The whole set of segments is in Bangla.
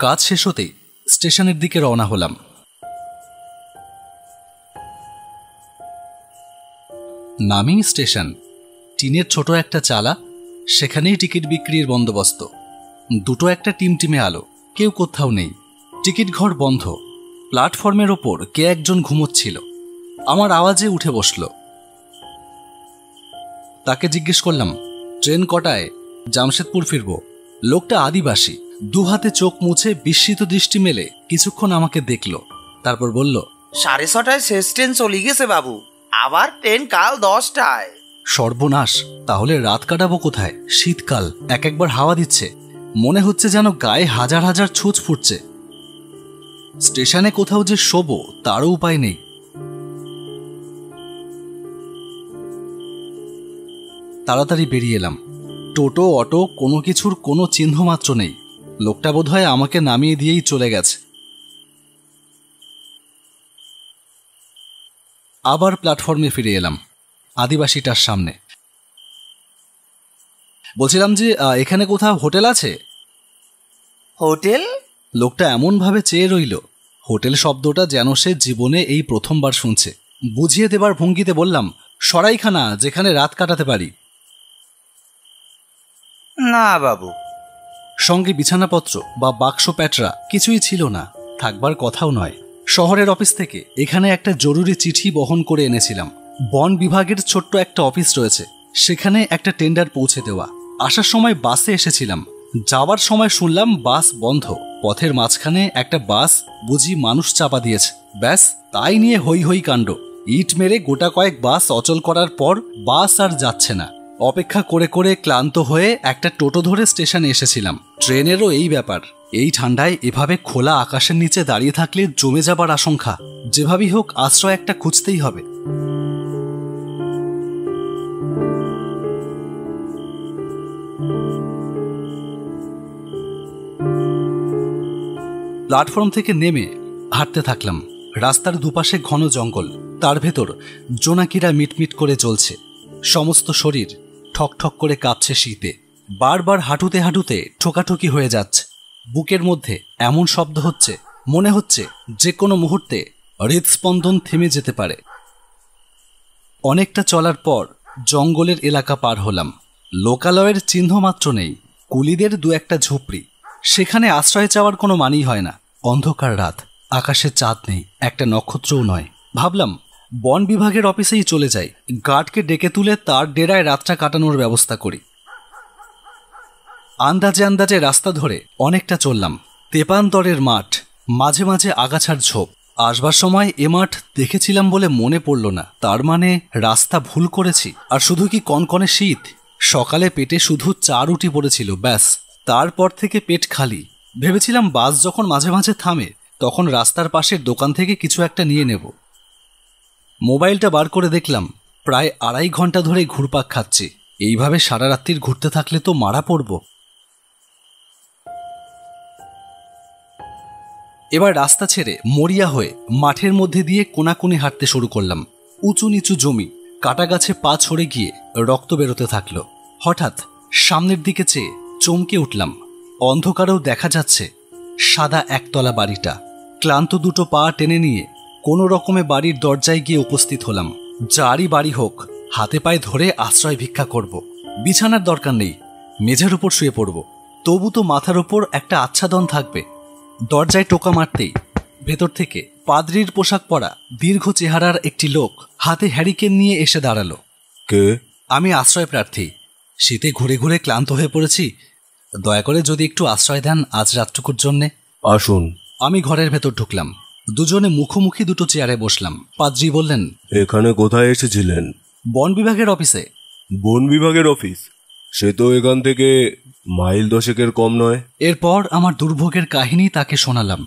কাজ শেষ হতেই স্টেশনের দিকে রওনা হলাম। নামি স্টেশন। টিনের ছোট একটা চালা, সেখানেই টিকিট বিক্রির বন্দোবস্ত। দুটো একটা টিম টিমে আলো, কেউ কোথাও নেই। টিকিট ঘর বন্ধ। প্ল্যাটফর্মের ওপর কে একজন ঘুমোচ্ছিল। আমার আওয়াজে উঠে বসল। তাকে জিজ্ঞেস করলাম, ট্রেন কটায়? জামশেদপুর ফিরব। লোকটা আদিবাসী। দু হাতে চোখ মুছে বিস্মিত দৃষ্টি মেলে কিছুক্ষণ আমাকে দেখল। তারপর বলল সাড়ে ছটায় শেষ ট্রেন চলে গেছে বাবু। আবার ট্রেন কাল দশটায়। সর্বনাশ তাহলে রাত কাটাবো কোথায়? শীতকাল এক একবার হাওয়া দিচ্ছে। মনে হচ্ছে যেন গায়ে হাজার হাজার ছুঁচ ফুটছে। স্টেশনে কোথাও যে শোবো তারও উপায় নেই। তাড়াতাড়ি বেরিয়ে এলাম। টোটো অটো কোনো কিছুর কোনো চিহ্ন মাত্র নেই। লোকটা বোধহয় আমাকে নামিয়ে দিয়েই চলে গেছে। আবার প্ল্যাটফর্মে ফিরে এলাম আদিবাসীটার সামনে। বলছিলাম যে এখানে কোথাও হোটেল আছে? হোটেল? লোকটা এমনভাবে চেয়ে রইল হোটেল শব্দটা যেন সে জীবনে এই প্রথমবার শুনছে। বুঝিয়ে দেবার ভঙ্গিতে বললাম সরাইখানা যেখানে রাত কাটাতে পারি। না বাবু। সঙ্গে বিছানাপত্র বা বাক্স প্যাটরা কিছুই ছিল না, থাকবার কথাও নয়। শহরের অফিস থেকে এখানে একটা জরুরি চিঠি বহন করে এনেছিলাম। বন বিভাগের ছোট্ট একটা অফিস রয়েছে, সেখানে একটা টেন্ডার পৌঁছে দেওয়া। আসার সময় বাসে এসেছিলাম। যাওয়ার সময় শুনলাম বাস বন্ধ। পথের মাঝখানে একটা বাস বুঝি মানুষ চাপা দিয়েছে। ব্যাস, তাই নিয়ে হই হই কাণ্ড। ইট মেরে গোটা কয়েক বাস অচল করার পর বাস আর যাচ্ছে না। অপেক্ষা করে করে ক্লান্ত হয়ে একটা টোটো ধরে স্টেশনে এসেছিলাম। ট্রেনেরও এই ব্যাপার। এই ঠান্ডায় এভাবে খোলা আকাশের নিচে দাঁড়িয়ে থাকলে জমে যাবার আশঙ্কা। যেভাবেই হোক, আশ্রয় একটা খুঁজতেই হবে। প্ল্যাটফর্ম থেকে নেমে হাঁটতে থাকলাম। রাস্তার দুপাশে ঘন জঙ্গল। তার ভেতর জোনাকিরা মিটমিট করে চলছে সমস্ত শরীর ঠকঠক করে কাঁপছে শীতে। বারবার হাঁটুতে হাঁটুতে ঠোকাঠুকি হয়ে যাচ্ছে। বুকের মধ্যে এমন শব্দ হচ্ছে, মনে হচ্ছে যে কোনো মুহূর্তে হৃদস্পন্দন থেমে যেতে পারে। অনেকটা চলার পর জঙ্গলের এলাকা পার হলাম। লোকালয়ের চিহ্ন মাত্র নেই, কুলিদের দু একটা ঝুপড়ি। সেখানে আশ্রয় চাওয়ার কোনো মানেই হয় না। অন্ধকার রাত, আকাশে চাঁদ নেই, একটা নক্ষত্রও নয়। ভাবলাম বন বিভাগের অফিসেই চলে যাই। গার্ডকে ডেকে তুলে তার ডেরায় রাতটা কাটানোর ব্যবস্থা করি। আন্দাজে আন্দাজে রাস্তা ধরে অনেকটা চললাম। তেপান্তরের মাঠ, মাঝে মাঝে আগাছার ঝোপ। আসবার সময় এ মাঠ দেখেছিলাম বলে মনে পড়ল না। তার মানে রাস্তা ভুল করেছি। আর শুধু কি কনকনে শীত? সকালে পেটে শুধু চা রুটি পড়েছিল, ব্যাস। তারপর থেকে পেট খালি। ভেবেছিলাম বাস যখন মাঝে মাঝে থামে, তখন রাস্তার পাশের দোকান থেকে কিছু একটা নিয়ে নেব। মোবাইলটা বার করে দেখলাম, প্রায় আড়াই ঘণ্টা ধরে ঘুরপাক খাচ্ছি। এইভাবে সারা রাত্রির ঘুরতে থাকলে তো মারা পড়ব। এবার রাস্তা ছেড়ে মরিয়া হয়ে মাঠের মধ্যে দিয়ে কোনাকুনি হাঁটতে শুরু করলাম। উঁচু নিচু জমি কাটা গাছে পা ছড়ে গিয়ে রক্ত বেরোতে থাকল। হঠাৎ সামনের দিকে চেয়ে চমকে উঠলাম। অন্ধকারেও দেখা যাচ্ছে, সাদা একতলা বাড়িটা। ক্লান্ত দুটো পা টেনে নিয়ে কোনো রকমে বাড়ির দরজায় গিয়ে উপস্থিত হলাম। যারই বাড়ি হোক হাতে পায়ে ধরে আশ্রয় ভিক্ষা করব। বিছানার দরকার নেই মেঝের উপর শুয়ে পড়ব। তবু তো মাথার উপর একটা আচ্ছাদন থাকবে। দরজায় টোকা মারতেই ভেতর থেকে পাদ্রির পোশাক পরা দীর্ঘ চেহারার একটি লোক হাতে হ্যারিকেন নিয়ে এসে দাঁড়াল। কে? আমি আশ্রয় প্রার্থী। শীতে ঘুরে ঘুরে ক্লান্ত হয়ে পড়েছি। দয়া করে যদি একটু আশ্রয় দেন আজ রাতটুকুর জন্যে। আসুন। আমি ঘরের ভেতর ঢুকলাম। দুজনে মুখোমুখি দুটো চেয়ারে বসলাম। পাদ্রি বললেন এখানে কোথায় এসেছিলেন? বন বিভাগের অফিসে। বন বিভাগের অফিস? সে তো এখান থেকে মাইল দশেকের কম নয়। এরপর আমার দুর্ভোগের কাহিনী তাকে শোনালাম।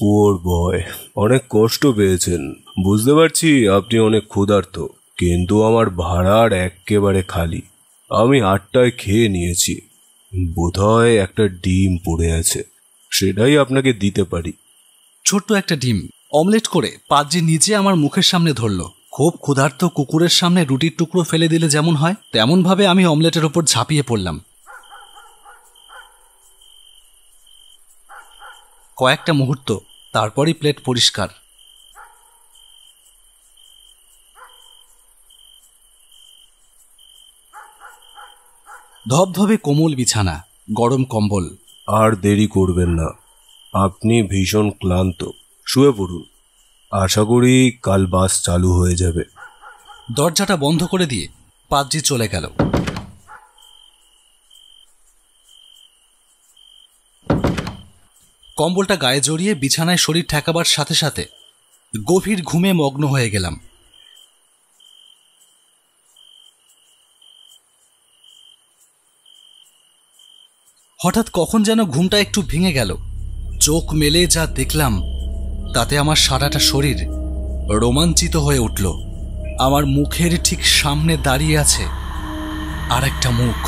পুয়ার বয় অনেক কষ্ট পেয়েছেন। বুঝতে পারছি আপনি অনেক ক্ষুধার্ত কিন্তু আমার ভাড়ার একেবারে খালি। আমি আটটায় খেয়ে নিয়েছি। বোধহয় একটা ডিম পড়ে আছে। সেটাই আপনাকে দিতে পারি। ছোট্ট একটা ডিম। অমলেট করে পাজি নিজে আমার মুখের সামনে ধরল। খুব ক্ষুধার্ত কুকুরের সামনে রুটির টুকরো ফেলে দিলে যেমন হয়, তেমনভাবে আমি অমলেটের ওপর ঝাঁপিয়ে পড়লাম। কয়েকটা মুহূর্ত, তারপরই প্লেট পরিষ্কার। ধবধবে কোমল বিছানা গরম কম্বল। আর দেরি করবেন না। আপনি ভীষণ ক্লান্ত। শুয়ে পড়ুন। আশা করি কাল বাস চালু হয়ে যাবে। দরজাটা বন্ধ করে দিয়ে পাদ্রি চলে গেল। কম্বলটা গায়ে জড়িয়ে বিছানায় শরীর ঠেকাবার সাথে সাথে গভীর ঘুমে মগ্ন হয়ে গেলাম। হঠাৎ কখন যেন ঘুমটা একটু ভেঙে গেল। চোখ মেলে যা দেখলাম, তাতে আমার সারাটা শরীর রোমাঞ্চিত হয়ে উঠল। আমার মুখের ঠিক সামনে দাঁড়িয়ে আছে আর একটা মুখ।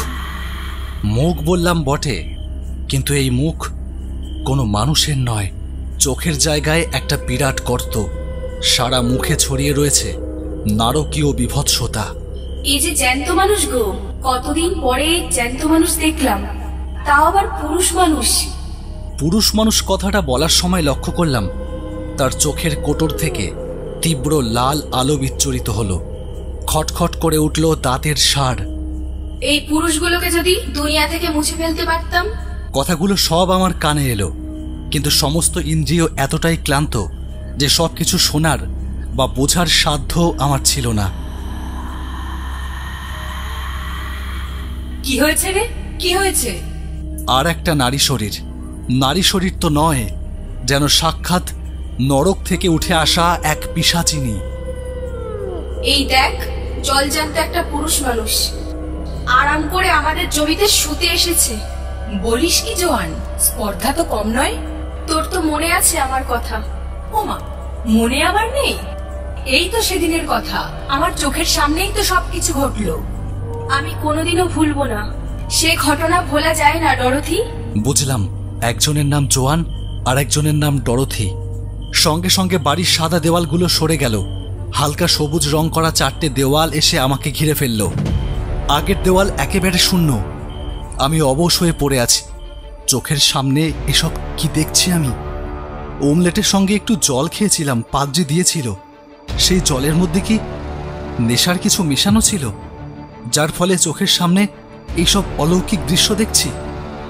মুখ বললাম বটে, কিন্তু এই মুখ কোনো মানুষের নয়। চোখের জায়গায় একটা বিরাট গর্ত, সারা মুখে ছড়িয়ে রয়েছে নারকীয় বিভৎসতা। এই যে জ্যান্ত মানুষ গো, কতদিন পরে জ্যান্ত মানুষ দেখলাম। তাও আবার পুরুষ মানুষ। পুরুষ মানুষ কথাটা বলার সময় লক্ষ্য করলাম তার চোখের কোটর থেকে তীব্র লাল আলো বিচ্ছুরিত হলো। খটখট করে উঠল দাঁতের সার এই পুরুষগুলোকে যদি দুনিয়া থেকে মুছে ফেলতে পারতাম? কথাগুলো সব আমার কানে এলো কিন্তু সমস্ত ইন্দ্রিয় এতটাই ক্লান্ত যে সব কিছু শোনার বা বোঝার সাধ্য আমার ছিল না। কি হয়েছে রে? কি হয়েছে? আর একটা নারী শরীর। নারী শরীর তো নয়, যেন সাক্ষাৎ নরক থেকে উঠে আসা এক পিসাচিনী। এই দেখ জলজান্ত একটা পুরুষ মানুষ। আরাম করে আমাদের জমিতে শুতে এসেছে। বলিস কি, জোয়ান, স্পর্ধা তো কম নয়? তোর তো মনে আছে আমার কথা। ওমা, মনে আবার নেই? এই তো সেদিনের কথা। আমার চোখের সামনেই তো সবকিছু ঘটলো। আমি কোনোদিনও ভুলবো না। সে ঘটনা ভোলা যায় না, ডরথি? বুঝলাম। একজনের নাম জোয়ান আর একজনের নাম ডরথি। সঙ্গে সঙ্গে বাড়ির সাদা দেওয়ালগুলো সরে গেল। হালকা সবুজ রং করা চারটে দেওয়াল এসে আমাকে ঘিরে ফেলল। আগের দেওয়াল একেবারে শূন্য। আমি অবশ হয়ে পড়ে আছি। চোখের সামনে এসব কি দেখছি আমি? ওমলেটের সঙ্গে একটু জল খেয়েছিলাম পাদ্রি দিয়েছিল। সেই জলের মধ্যে কি নেশার কিছু মেশানো ছিল? যার ফলে চোখের সামনে এইসব অলৌকিক দৃশ্য দেখছি?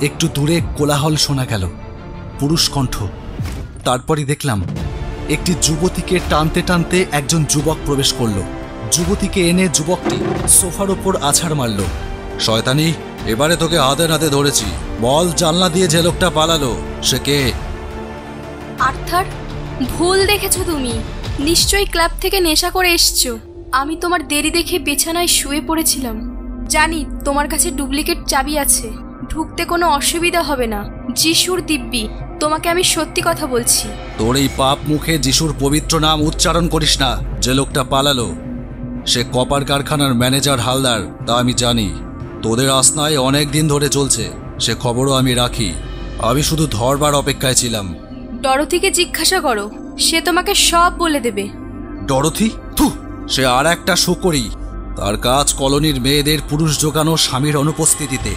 একটু দূরে কোলাহল শোনা গেল। পুরুষ কণ্ঠ। তারপরই দেখলাম, একটি যুবতীকে টানতে টানতে একজন যুবক প্রবেশ করল। যুবতীকে এনে যুবকটি সোফার ওপর আছাড় মারল। শয়তানি, এবারে তোকে হাতে নাতে ধরেছি। বল, জানলা দিয়ে যে লোকটা পালালো, সে কে? আর্থার, ভুল দেখেছ তুমি। নিশ্চয়ই ক্লাব থেকে নেশা করে এসছো। আমি তোমার দেরি দেখে বিছানায় শুয়ে পড়েছিলাম। জানি তোমার কাছে ডুপ্লিকেট চাবি আছে। ঢুকতে কোনো অসুবিধা হবে না। যিশুর দিব্যি তোমাকে আমি সত্যি কথা বলছি। তোর এই পাপ মুখে যিশুর পবিত্র নাম উচ্চারণ করিস না যে লোকটা পালালো। সে কপার কারখানার ম্যানেজার হালদার তা আমি জানি। তোদের আসনায় অনেক দিন ধরে চলছে সে খবরও আমি রাখি। আমি শুধু ধরবার অপেক্ষায় ছিলাম। ডরথিকে জিজ্ঞাসা করো সে তোমাকে সব বলে দেবে। ডরথি? থু সে আর একটা শুকরি। তার কাজ কলোনির মেয়েদের পুরুষ জোগানো স্বামীর অনুপস্থিতিতে।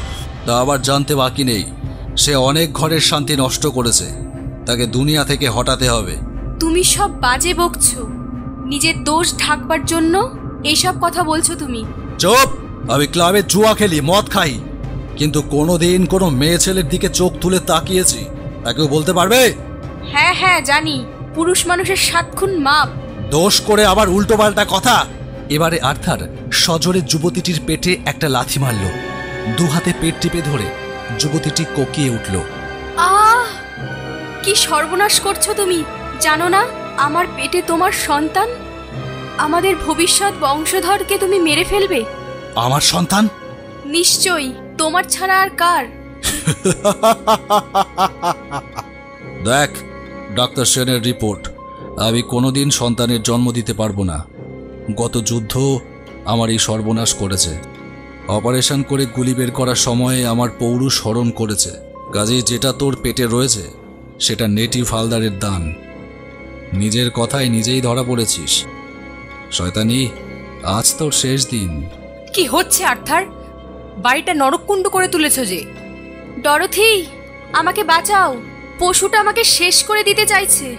তা আবার জানতে বাকি নেই। সে অনেক ঘরের শান্তি নষ্ট করেছে। তাকে দুনিয়া থেকে হটাতে হবে। তুমি সব বাজে বকছো। নিজের দোষ ঢাকবার জন্য এইসব কথা বলছো তুমি। চুপ! আমি ক্লাবে জুয়া খেলি মদ খাই। কিন্তু কোনোদিন কোনো মেয়ে ছেলের দিকে চোখ তুলে তাকিয়েছি। তাকেও বলতে পারবে? হ্যাঁ হ্যাঁ জানি। পুরুষ মানুষের সাত খুন মাপ। দোষ করে আবার উল্টোপাল্টা কথা। এবারে আর্থার সজোরে যুবতীটির পেটে একটা লাথি মারল। দু হাতে পেট টিপে ধরে যুবতীটি কোকিয়ে উঠল। আহ! কি সর্বনাশ করছ তুমি? জানো না আমার পেটে তোমার সন্তান? আমাদের ভবিষ্যৎ বংশধরকে তুমি মেরে ফেলবে? আমার সন্তান? নিশ্চয়ই তোমার ছাড়া আর কার? দেখ ডাক্তার সেনের রিপোর্ট। আমি কোনোদিন সন্তানের জন্ম দিতে পারব না। গত যুদ্ধ আমার এই সর্বনাশ করেছে। অপারেশন করে গুলি বের করার সময়ে আমার পৌরুষ হরণ করেছে। কাজেই যেটা তোর পেটে রয়েছে, সেটা নেটিভ হালদারের দান। নিজের কথায় নিজেই ধরা পড়েছিস। শয়তানি, আজ তোর শেষ দিন। কি হচ্ছে, আর্থার? বাড়িটা নরককুণ্ড করে তুলেছ যে। ডরথি, আমাকে বাঁচাও। পশুটা আমাকে শেষ করে দিতে চাইছে।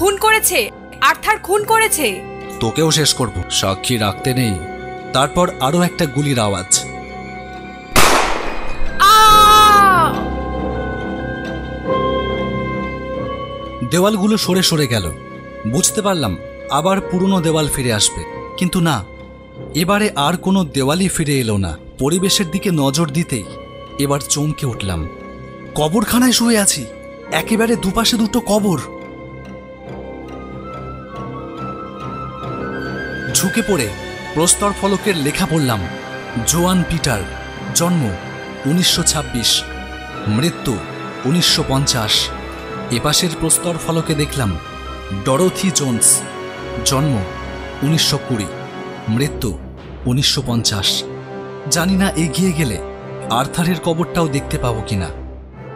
খুন করেছে আর্থার খুন করেছে। তোকেও শেষ করব সাক্ষী রাখতে নেই। তারপর আরও একটা গুলির আওয়াজ। দেওয়ালগুলো সরে সরে গেল। বুঝতে পারলাম আবার পুরনো দেওয়াল ফিরে আসবে। কিন্তু না এবারে আর কোনো দেওয়ালই ফিরে এলো না। পরিবেশের দিকে নজর দিতেই এবার চমকে উঠলাম। কবরখানায় শুয়ে আছি। একেবারে দুপাশে দুটো কবর। ঝুঁকে পড়ে প্রস্তর ফলকের লেখা পড়লাম, জোয়ান পিটার, জন্ম উনিশশো ছাব্বিশ, মৃত্যু উনিশশো পঞ্চাশ। এপাশের প্রস্তর ফলকে দেখলাম, ডরোথি জোন্স, জন্ম উনিশশো কুড়ি, মৃত্যু উনিশশো পঞ্চাশ। জানি না এগিয়ে গেলে আর্থারের কবরটাও দেখতে পাবো কিনা।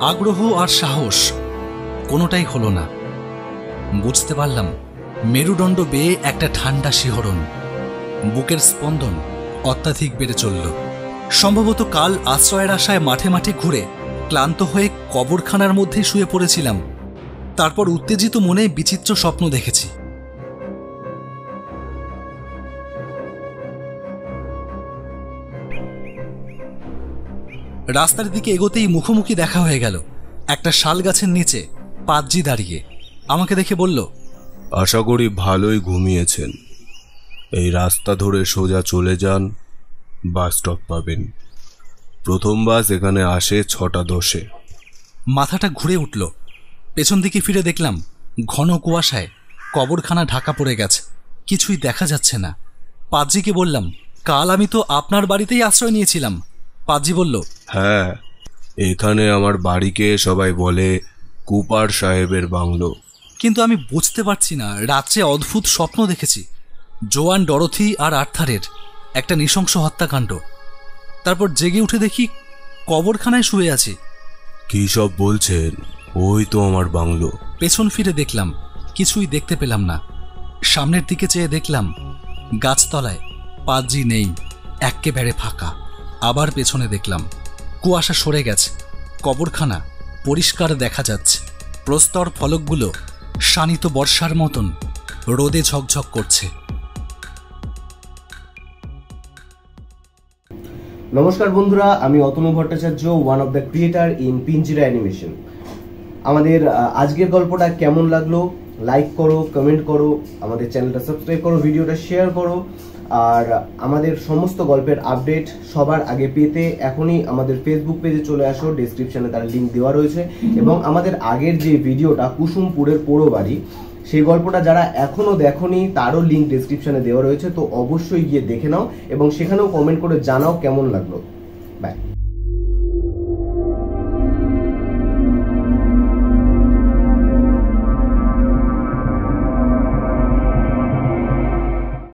আগ্রহ আর সাহস কোনোটাই হলো না। বুঝতে পারলাম মেরুদণ্ড বেয়ে একটা ঠান্ডা শিহরণ। বুকের স্পন্দন অত্যাধিক বেড়ে চলল। সম্ভবত কাল আশ্রয়ের আশায় মাঠে মাঠে ঘুরে ক্লান্ত হয়ে কবরখানার মধ্যে শুয়ে পড়েছিলাম। তারপর উত্তেজিত মনে বিচিত্র স্বপ্ন দেখেছি। রাস্তার দিকে এগোতেই মুখোমুখি দেখা হয়ে গেল। একটা শাল গাছের নিচে পাঁচজি দাঁড়িয়ে। আমাকে দেখে বলল আশা করি ভালোই ঘুমিয়েছেন। এই রাস্তা ধরে সোজা চলে যান বাস স্টপ পাবেন। প্রথম বাস এখানে আসে ছটা দশে। মাথাটা ঘুরে উঠল। পেছন দিকে ফিরে দেখলাম ঘন কুয়াশায় কবরখানা ঢাকা পড়ে গেছে। কিছুই দেখা যাচ্ছে না। পাদ্রিকে বললাম কাল আমি তো আপনার বাড়িতেই আশ্রয় নিয়েছিলাম। পাদ্রি বলল হ্যাঁ এখানে আমার বাড়িকে সবাই বলে কুপার সাহেবের বাংলো। কিন্তু আমি বুঝতে পারছি না রাত্রে অদ্ভুত স্বপ্ন দেখেছি। জোয়ান ডরথি আর আর্থারের একটা নৃশংস হত্যাকাণ্ড। তারপর জেগে উঠে দেখি কবরখানায় শুয়ে আছি। কী সব বলছেন? ওই তো আমার বাংলো। পেছন ফিরে দেখলাম কিছুই দেখতে পেলাম না। সামনের দিকে চেয়ে দেখলাম গাছতলায় পাজি নেই এক্কেবারে ফাঁকা। আবার পেছনে দেখলাম কুয়াশা সরে গেছে। কবরখানা পরিষ্কার দেখা যাচ্ছে। প্রস্তর ফলকগুলো শানিত বর্ষার মতন রোদে ঝকঝক করছে। নমস্কার বন্ধুরা, আমি Atanu Bhattacharya one of the creator in Pinjira animation আমাদের আজকের গল্পটা কেমন লাগল? লাইক করো কমেন্ট করো, আমাদের চ্যানেলটা সাবস্ক্রাইব করো ভিডিওটা শেয়ার করো। আর আমাদের সমস্ত গল্পের আপডেট সবার আগে পেতে এখনই আমাদের ফেসবুক পেজে চলে আসো। ডিসক্রিপশানে তার লিঙ্ক দেওয়া রয়েছে। এবং আমাদের আগের যে ভিডিওটা, কুসুমপুরের পোড়ো বাড়ি সেই গল্পটা যারা এখনও দেখনি, তারও লিঙ্ক ডিসক্রিপশানে দেওয়া রয়েছে। তো অবশ্যই গিয়ে দেখে নাও এবং সেখানেও কমেন্ট করে জানাও কেমন লাগল। বাই